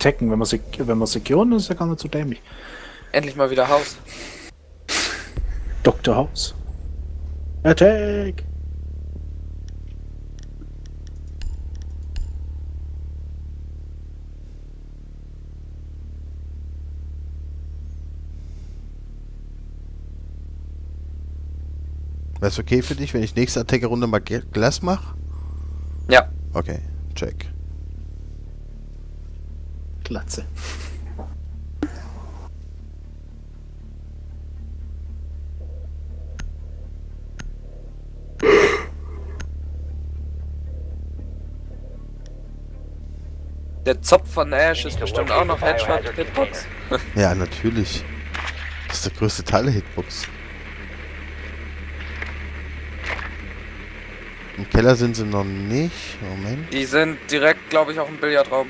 Tekken, wenn man, wenn man securen, ist ja gar nicht so dämlich. Endlich mal wieder Haus. Dr. House. Attack! Wäre es okay für dich, wenn ich nächste Attacke-Runde mal Glass mache? Ja. Okay, check. Glatze. Der Zopf von Ash ist bestimmt auch noch Headshot Hitbox. Ja, natürlich. Das ist der größte Teil der Hitbox. Im Keller sind sie noch nicht. Moment. Die sind direkt, glaube ich, auch im Billardraum.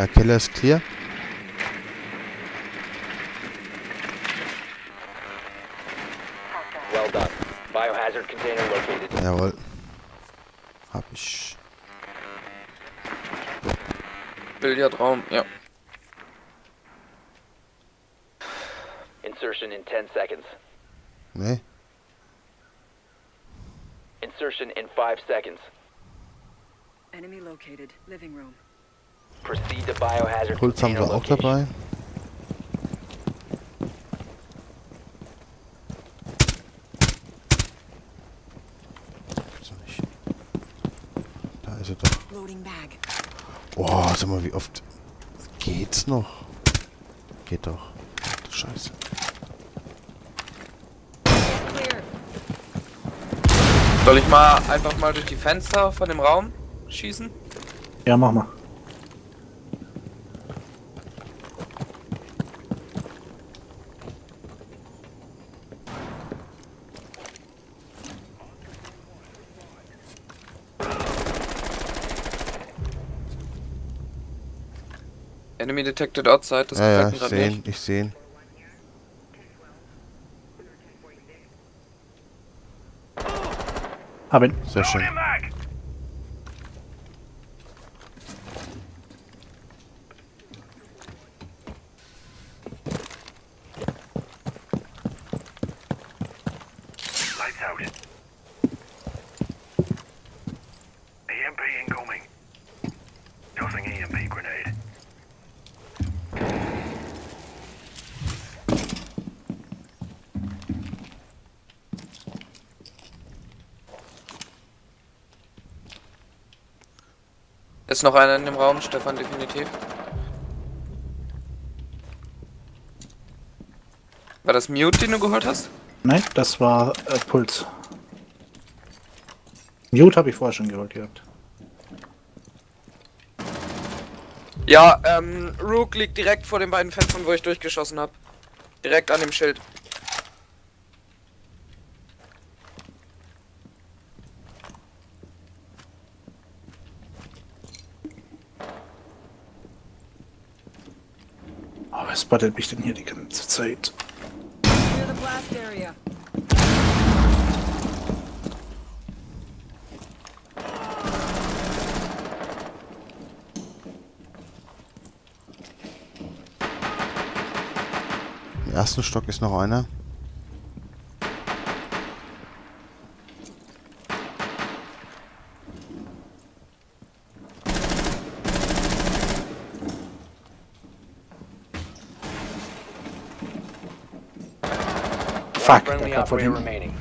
Ja, Keller ist clear. Well done. Biohazard container located. Jawohl. Hab ich. Billardraum, ja. Insertion in 10 seconds. Ne? Insertion in 5 seconds. Enemy located. Living room. Proceed to biohazard Puls haben wir auch dabei. Gibt's noch nicht. Da ist er doch. Boah, sag mal, wie oft geht's noch? Geht doch. Du Scheiße. Soll ich mal einfach mal durch die Fenster von dem Raum schießen? Ja, mach mal. Enemy detected outside, das Ja, ja, gefällt ich mir gerade sehe nicht. ihn, ich sehe ihn. Hab ihn. Sehr schön. Ist noch einer in dem Raum, Stefan definitiv. War das Mute, den du geholt hast? Nein, das war äh, Puls. Mute habe ich vorher schon geholt gehabt. Ja, ähm, Rook liegt direkt vor den beiden Fenstern, wo ich durchgeschossen habe. Direkt an dem Schild. Spottet mich denn hier die ganze Zeit? Im ersten Stock ist noch einer. Fuck, Friendly kam von hinten. remaining.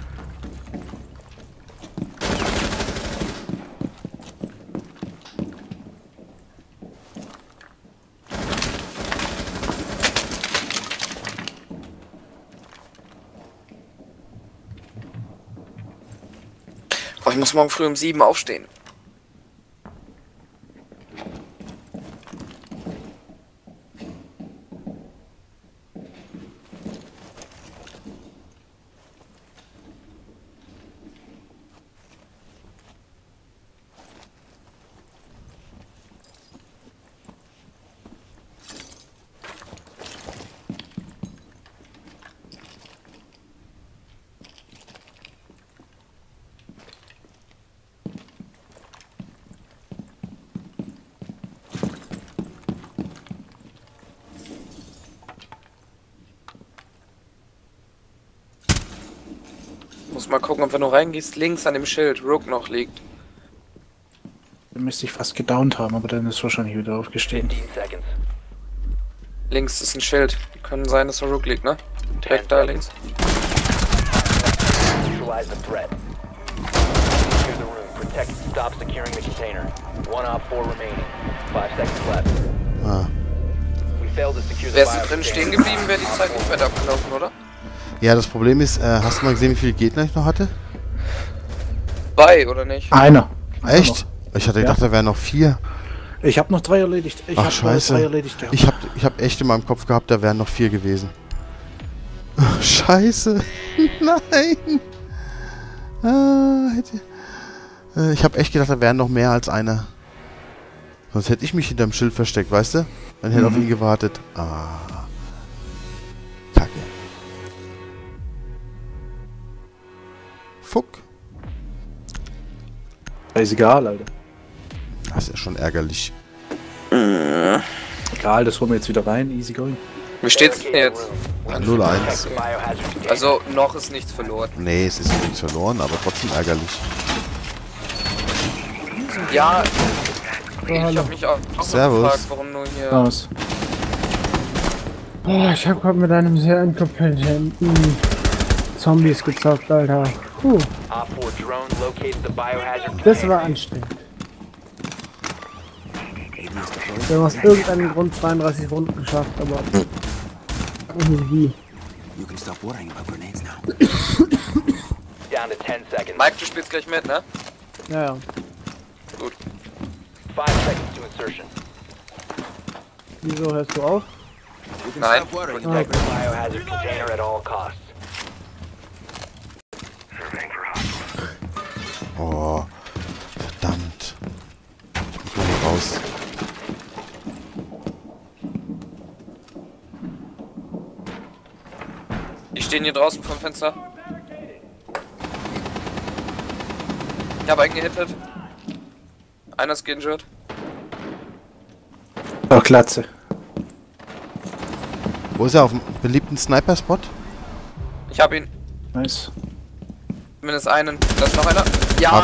Oh, ich muss morgen früh um sieben aufstehen. Mal gucken, ob wenn du reingehst, links an dem Schild Rook noch liegt. Den müsste ich fast gedownt haben, aber dann ist wahrscheinlich wieder aufgestehen. 15 seconds. Links ist ein Schild. Können sein, dass der Rook liegt, ne? Direkt da links. Ah. Wärst du drin stehen geblieben, wäre die Zeit nicht weiter abgelaufen, oder? Ja, das Problem ist, äh, hast du mal gesehen, wie viele Gegner ich noch hatte? Bei, oder nicht? Einer. Echt? Ich hatte Ja. gedacht, da wären noch vier. Ich habe noch drei erledigt. Ich Ach, habe scheiße. drei erledigt gehabt. Ich hab, ich hab echt in meinem Kopf gehabt, da wären noch vier gewesen. Ach, scheiße. Nein. Ah, hätte, äh, ich habe echt gedacht, da wären noch mehr als einer. Sonst hätte ich mich hinterm Schild versteckt, weißt du? Dann hätte auf ihn gewartet. Ah. Fuck. ist egal, Alter. Das ist ja schon ärgerlich. Egal, das holen wir jetzt wieder rein. Easy going. Wie steht's denn jetzt? Ja, Protect 0-1. the biohazard container. Also, noch ist nichts verloren. Nee, es ist nichts verloren, aber trotzdem ärgerlich. Ja, ich hab mich auch, auch Servus. gefragt, warum du hier... Raus. Boah, ich hab grad mit einem sehr inkompetenten Zombies gezockt, Alter. Puh, Op 4 drone located the biohazard das container. war anstrengend. Wir haben aus irgendeinem Grund 32 Runden geschafft, aber irgendwie wie. You can stop worrying about grenades now. Down to 10 seconds. Mike, du spielst gleich mit, ne? Ja, ja. Five seconds to insertion. Wieso hörst du auf? You can Nein. Oh, verdammt. Ich muss mal hier raus. Die stehen hier draußen vom Fenster. Ich habe einen gehittet. Einer ist geinjured. Ach, Glatze. Wo ist er? Auf dem beliebten Sniper-Spot? Ich habe ihn. Nice. Zumindest einen. Da ist noch einer. Ja,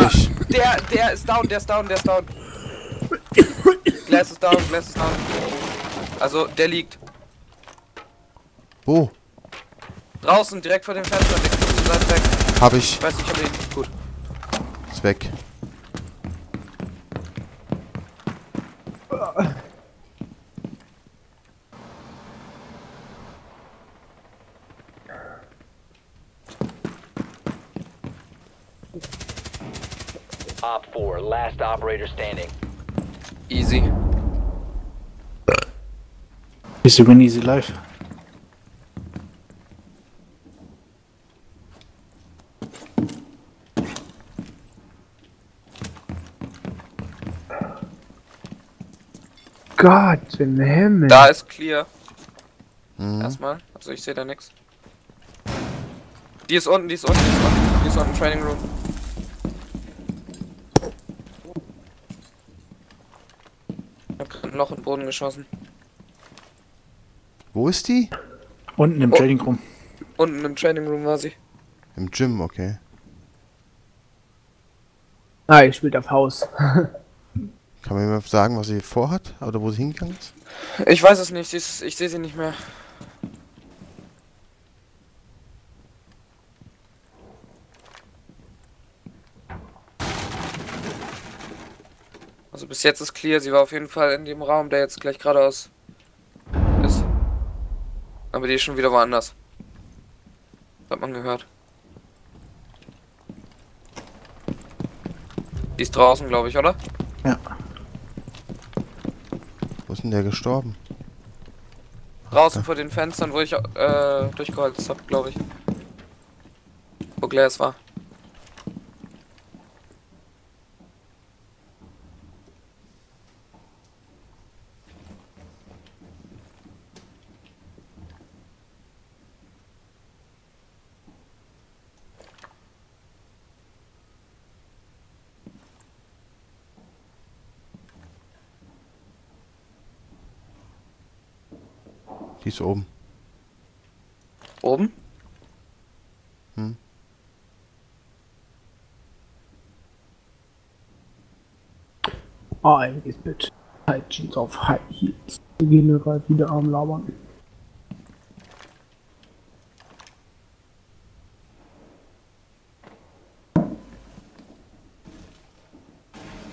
der, der ist down, der ist down, der ist down. Glass ist down, Glass ist down. Also, der liegt. Wo? Draußen, direkt vor dem Fenster, weg. Hab ich. Ich weiß nicht, ob ihn. Gut. Ist weg. Last operator standing. Easy. Easy win, easy life. Gott im Himmel. Da ist clear. Mhm. Erstmal. Also, ich sehe da nichts. Die ist unten, die ist unten, die ist unten. Die ist unten, Training Room. Ich hab grad ein Loch den Boden geschossen. Wo ist die? Unten im Oh. Trading Room. Unten im Training Room war sie. Im Gym, okay. Ah, ihr spielt auf Haus. Kann mir jemand sagen, was sie vorhat? Oder wo sie hingegangen ist? Ich weiß es nicht, sie ist, ich sehe sie nicht mehr. Also bis jetzt ist clear, sie war auf jeden Fall in dem Raum, der jetzt gleich geradeaus ist. Aber die ist schon wieder woanders. Das hat man gehört. Die ist draußen, glaube ich, oder? Ja. Wo ist denn der gestorben? Draußen vor den Fenstern, wo ich äh, durchgeholzt habe, glaube ich. Wo Glass war. Die ist oben. Oben? Hm. Einiges mit High Jeans auf High Heels. Wir gehen wir gerade wieder am Labern.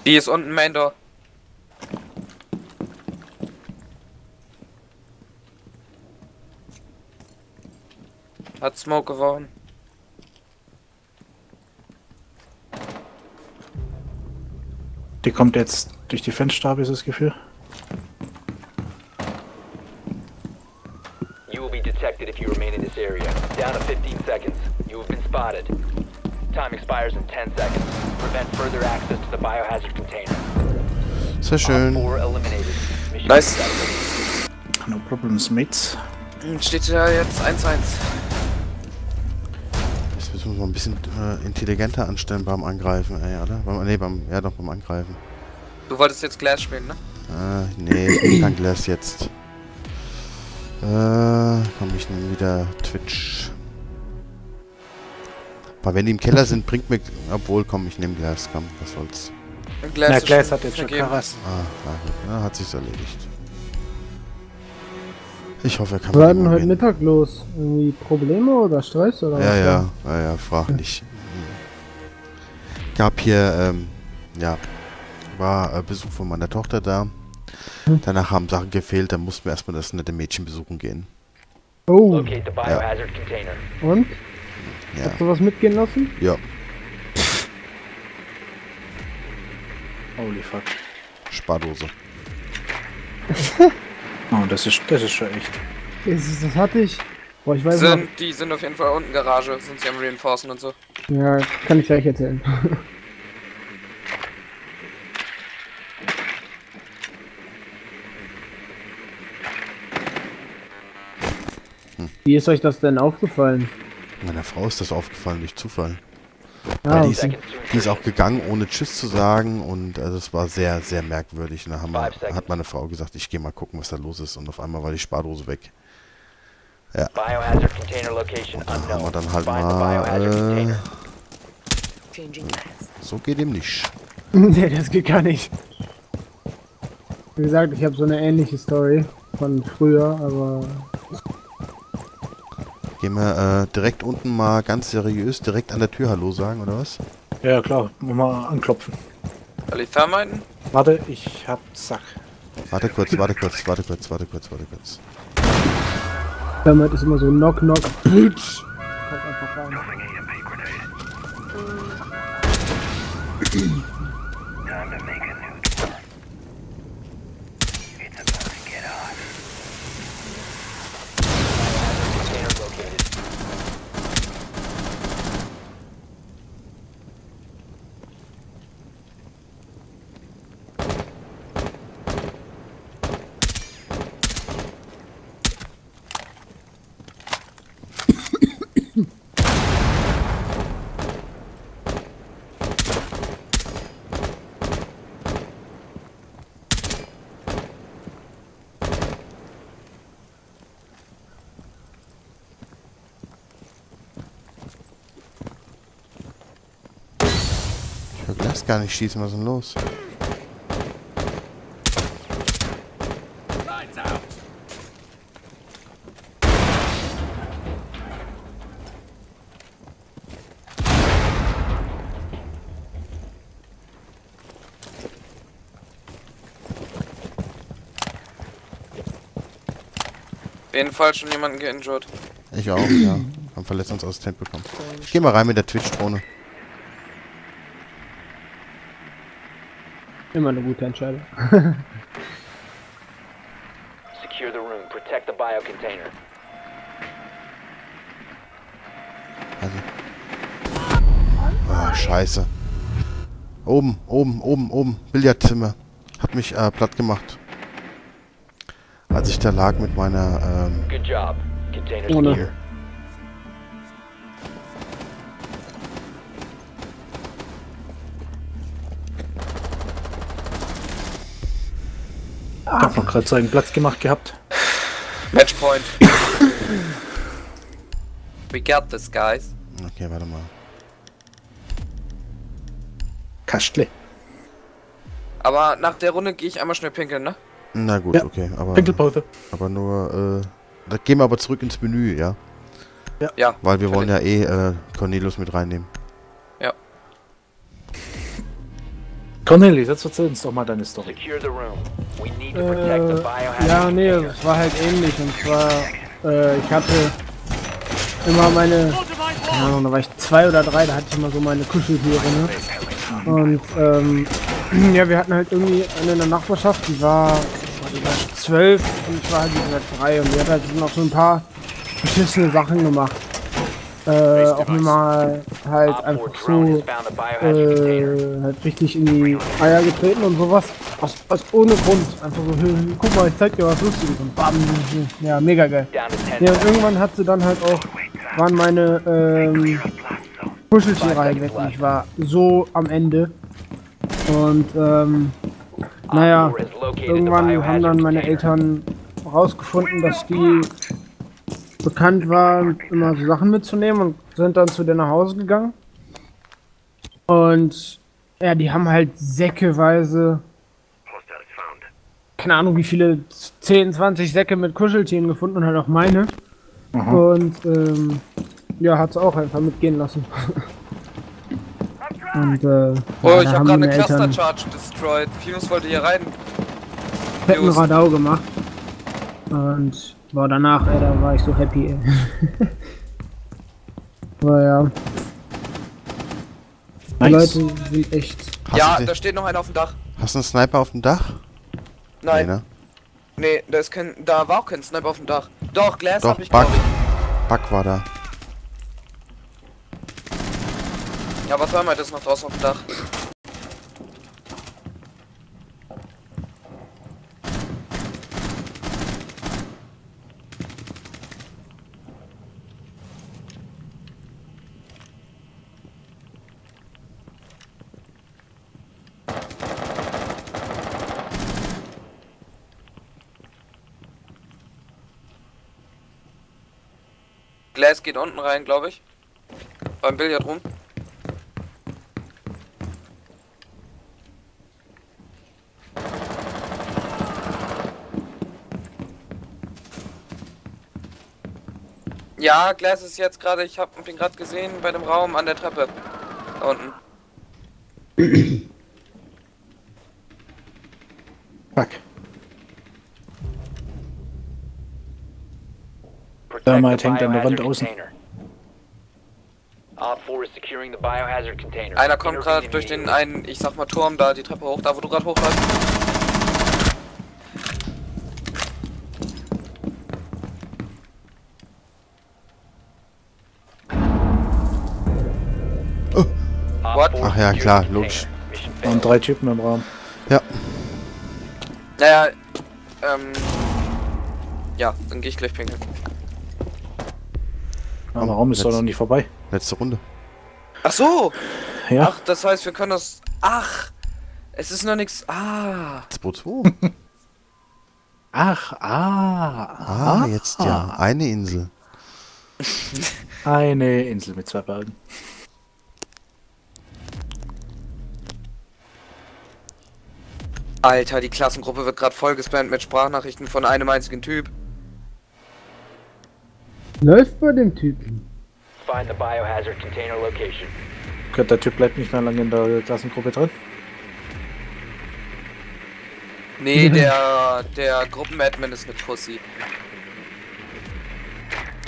Die ist unten, Main Door. Hat Smoke geworfen. Die kommt jetzt durch die Fenster, habe ich das Gefühl. You will be detected if you remain in this area. Down to 15 seconds. You have been spotted. Time expires in 10 seconds. Prevent further access to the biohazard container. Sehr schön. 4 eliminated. Mission Nice. No problems, mates. Steht ja jetzt 1-1. Mal ein bisschen äh, intelligenter anstellen beim Angreifen, ey, oder? Beim, nee, beim, ja doch, beim Angreifen. Du wolltest jetzt Glass spielen, ne? Äh, nee, ich nehme kein Glas jetzt. Äh, komm, ich nehme wieder Twitch. Aber wenn die im Keller sind, bringt mir... Obwohl, komm, ich nehme Glas, komm, was soll's. Glass Na, Glass hat jetzt schon. Karas. Ah, na gut, na, hat sich's erledigt. Ich hoffe, er kann Wir hatten heute. Mittag los. Irgendwie Probleme oder Stress oder Ja, was? ja, ja, ja, frag nicht. Gab hier, ähm, ja, war äh, Besuch von meiner Tochter da. Danach haben Sachen gefehlt, dann mussten wir erstmal das nette Mädchen besuchen gehen. Oh, Locate the biohazard container. und? Ja, Hast du was mitgehen lassen? ja, Holy fuck. Spardose. Oh, das ist, das ist schon echt. Das, ist- das hatte ich. Boah, ich weiß noch. Sind, die sind auf jeden Fall unten Garage, sind sie am Reinforcen und so. Ja, kann ich gleich erzählen. Wie ist euch das denn aufgefallen? Meiner Frau ist das aufgefallen durch Zufall. Weil die, ist, die ist auch gegangen, ohne Tschüss zu sagen und also es war sehr, sehr merkwürdig. Und da haben wir, hat meine Frau gesagt, ich gehe mal gucken, was da los ist und auf einmal war die Spardose weg. Biohazard container location Da haben wir dann halt Find the biohazard mal, äh, so geht ihm nicht. nee, das geht gar nicht. Wie gesagt, ich habe so eine ähnliche Story von früher, aber Gehen wir äh, direkt unten mal ganz seriös direkt an der Tür Hallo sagen, oder was? Ja, klar. Mal anklopfen. Soll ich Thermiten? Warte, ich hab Sack. Warte kurz, warte kurz, warte kurz, warte kurz, warte kurz. damit ist immer so Knock Knock Bitch. Kommt einfach rein. Glas gar nicht schießen, was ist denn los? Auf jeden Fall schon jemanden geinjured. Ich auch, ja. Haben Verletzungsassistent bekommen. Ich geh mal rein mit der Twitch-Drohne. Immer eine gute Entscheidung. Secure the room. Protect the biocontainer. Also. Ah, scheiße. Oben, oben, oben, oben. Billardzimmer. Hat mich äh, platt gemacht. Als ich da lag mit meiner, ähm, Good job. Container gerade so einen Platz gemacht gehabt. Matchpoint. We got this, guys. Okay, warte mal. Kastle. Aber nach der Runde gehe ich einmal schnell pinkeln, ne? Na gut, Ja. okay. Aber, Pinkelpause. aber nur, äh, da gehen wir aber zurück ins Menü, ja? Ja. Weil wir wollen ja eh äh, Cornelius mit reinnehmen. Cornelis, jetzt erzähl uns doch mal deine Story. Secure the room. Äh, ja, nee, es war halt ähnlich. Und zwar, äh, ich hatte immer meine, keine Ahnung, da war ich zwei oder drei, da hatte ich immer so meine Kuscheltiere, ne? Und, ähm, ja, wir hatten halt irgendwie eine in der Nachbarschaft, die war, die war zwölf und ich war halt wie gesagt drei und die hat halt noch so ein paar beschissene Sachen gemacht. Äh, auch mal halt Op 4 einfach so äh, halt richtig in die Eier getreten und sowas. Aus, aus ohne Grund. Einfach so, "Hö, hö, guck mal, ich zeig dir was Lustiges und bam, ja, mega geil. Down to 10 Ja, und irgendwann hat sie dann halt auch, waren meine ähm, Kuscheltiere weg und ich war so am Ende. Und ähm, naja, Op 4 has located the irgendwann haben dann meine. Eltern rausgefunden, dass die bekannt waren, immer so Sachen mitzunehmen und sind dann zu der nach Hause gegangen. Und ja, die haben halt säckeweise, keine Ahnung wie viele, 10, 20 Säcke mit Kuscheltieren gefunden und halt auch meine. Und ähm, ja, hat es auch einfach mitgehen lassen. und äh, Oh, ja, ich haben gerade eine Cluster Charge destroyed. Fuse wollte hier rein. fetten Jungs. Radau gemacht. Und war danach, ey, da war ich so happy, ey. Aber ja, die Nice. Leute sind echt. Hast, ja, da steht noch einer auf dem Dach. hast du einen Sniper auf dem Dach? Nein, Nee, ne? nee, da ist kein, da war auch kein Sniper auf dem Dach. Doch, Glass Doch, hab ich Bug. Bug war da. Ja, was war mal das noch draußen auf dem Dach? Glass geht unten rein, glaube ich. Beim Billard rum. Ja, Glass ist jetzt gerade, ich hab ihn gerade gesehen bei dem Raum an der Treppe. Da unten. Thermite the hängt an der Wand außen. container. Op 4 is securing the biohazard container. Einer kommt gerade durch den einen, ich sag mal, Turm da, die Treppe hoch, da wo du gerade hochläufst. Op What? 4 Ach ja, klar, logisch. failed. drei Typen im Raum. Ja. Naja, ähm. Ja, dann gehe ich gleich pinkeln. Aber der Raum ist doch noch nicht vorbei. Letzte Runde. Ach so! Ja. Ach, das heißt, wir können das. Ach! Es ist noch nichts. Ah! 2-2. Ach, ah, Ah, jetzt ja. Eine Insel. Eine Insel mit zwei Bergen. Alter, die Klassengruppe wird gerade voll gespammt mit Sprachnachrichten von einem einzigen Typ. Läuft bei dem Typen. Find the biohazard container location. Gott, der Typ bleibt nicht mehr lange in der Klassengruppe drin. Nee, der, der Gruppenadmin ist eine Pussy.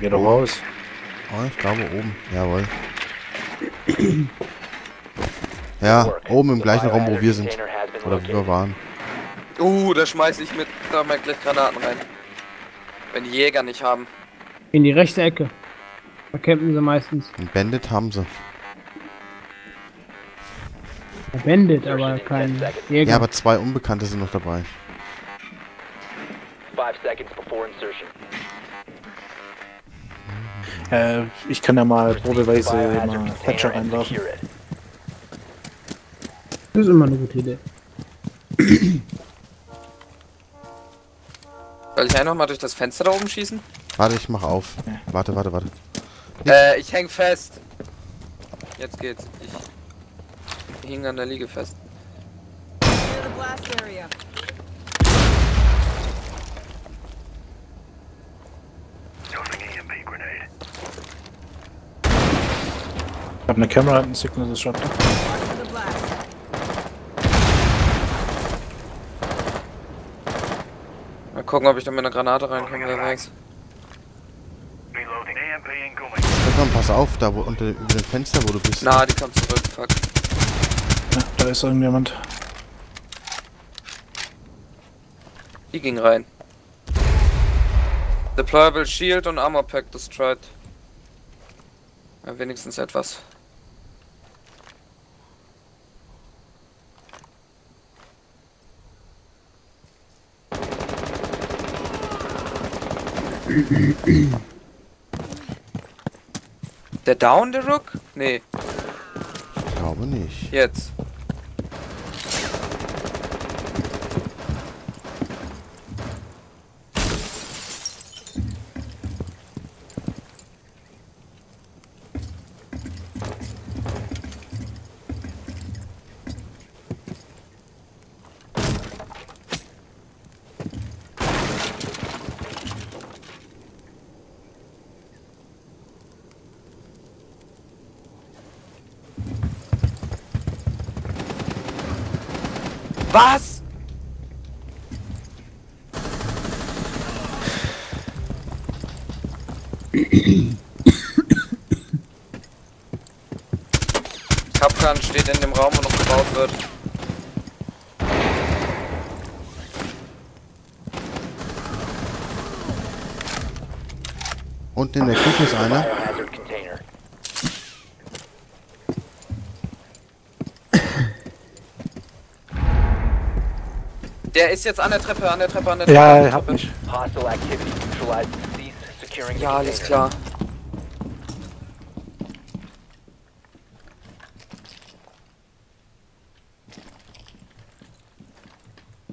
Geh doch raus. Oh, ich glaube oben. Jawohl. Ja, oben im gleichen Raum, wo wir sind. Oder wo wir waren. Uh, da schmeiß ich mit da gleich Granaten rein. Wenn die Jäger nicht haben. In die rechte Ecke. Da campen sie meistens. Ein Bandit haben sie. Bandit, aber kein Jäger. Ja, aber zwei Unbekannte sind noch dabei. Five seconds before insertion. Äh, ich kann ja mal probeweise mal Thatcher reinwerfen. Das ist immer eine gute Idee. Soll ich einfach mal durch das Fenster da oben schießen? Warte, ich mach auf. Warte, warte, warte. Äh, ich häng fest. Jetzt geht's. Ich hing an der Liege fest. Ich habe eine Kamera und ein Signal the blast. Mal gucken, ob ich da mit einer Granate reinkomme, wer weiß. Pass auf, da wo unter über dem Fenster, wo du bist. Na, die kommt zurück, fuck. Ja, da ist irgendjemand. Die ging rein. Deployable Shield und Armor Pack destroyed. Ja, wenigstens etwas. Der Down, der Rook? Nee, Ich glaube nicht. jetzt. Was? Kapkan steht in dem Raum, wo noch gebaut wird. Unten in der Küche ist einer. Biohazard container. Der ist jetzt an der Treppe, an der Treppe, an der Treppe. Ja, hab Treppe. mich. Ja, alles klar.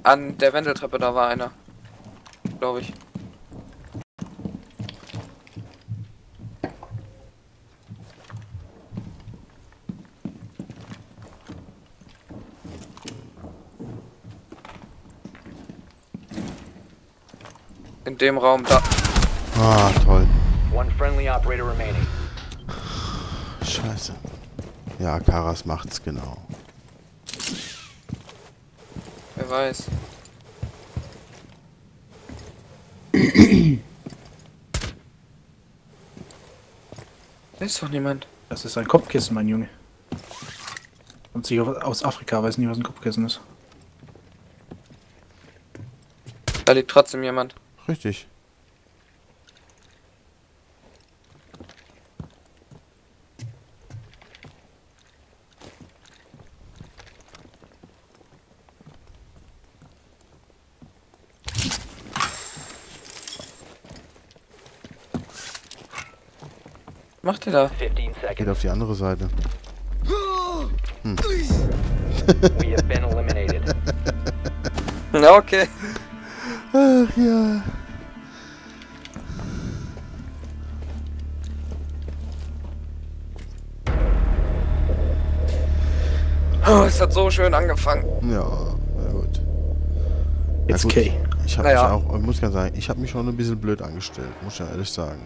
An der Wendeltreppe, da war einer. Glaube ich. In dem Raum da. Ah, toll. One friendly operator remaining. Scheiße. Ja, Karas macht's genau. Wer weiß. Da ist doch niemand. Das ist ein Kopfkissen, mein Junge. Kommt sicher aus Afrika, weiß nicht, was ein Kopfkissen ist. Da liegt trotzdem jemand. Richtig. Macht ihr da? 15 Geht seconds. auf die andere Seite. We have been eliminated. Na, okay. Ach ja. Es hat so schön angefangen. Ja, na gut. Jetzt gut. K. Ich habe Naja. mich auch, ich muss ganz sagen, ich habe mich schon ein bisschen blöd angestellt, muss ich ja ehrlich sagen.